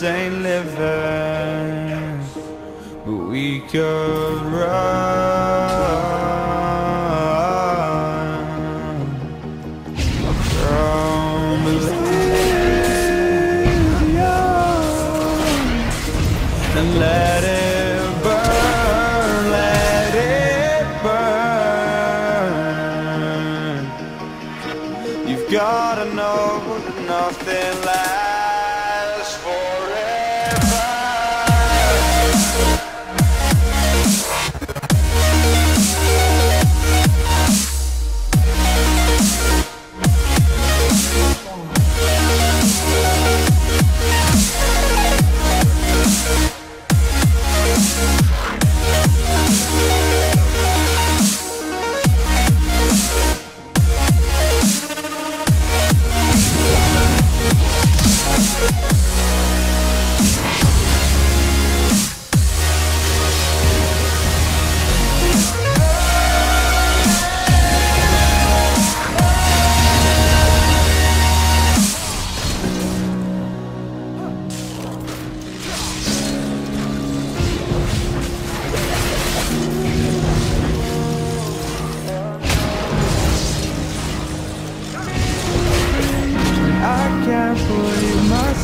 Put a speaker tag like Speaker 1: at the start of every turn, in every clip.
Speaker 1: this ain't living But we could run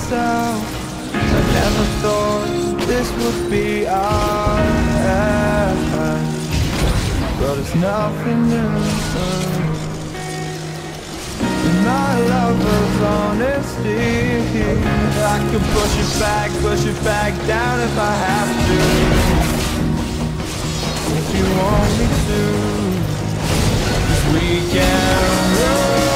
Speaker 1: myself. I never thought this would be our end. But it's nothing new. My lover's honesty. I could push it back, push it back down if I have to. If you want me to we can run.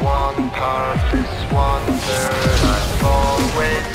Speaker 2: one part, this one third I've always